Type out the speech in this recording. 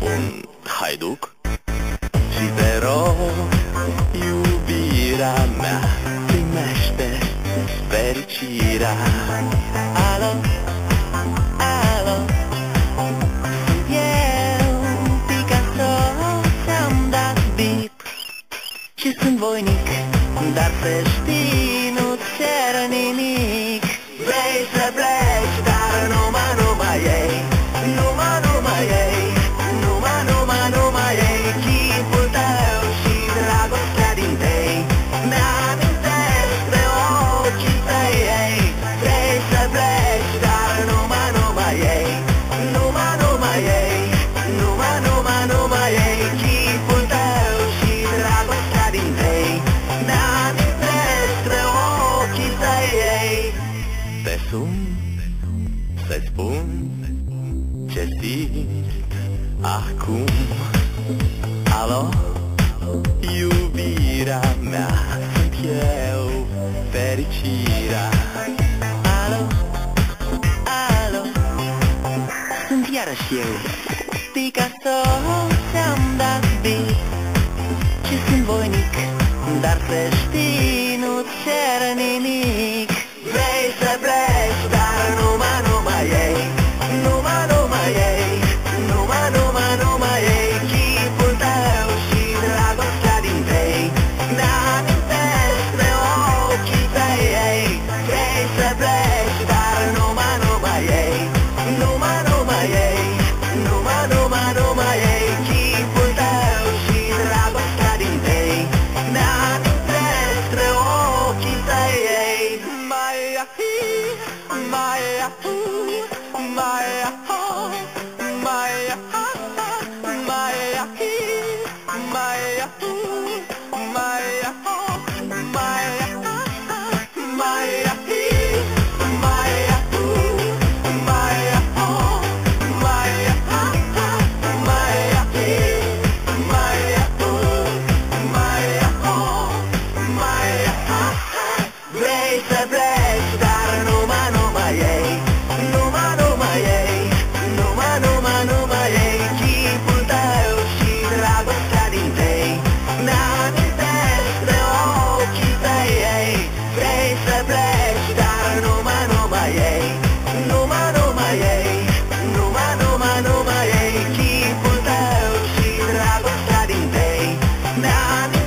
un haiduc Și te rog, iubirea mea Primește fericirea Alo? Alo? Sunt eu, Picasso Ți-am dat bip Și sunt voinic Dar să știi, nu-ți cer nimic Te sun să-ți spun ce simt acum? Alo, iubirea mea Sunt eu, fericirea. Alo, alo? Sunt iarăși eu. Picasso ți-am dat bip Și sunt voinic Dar să știi, my, my, my, my, Navidad.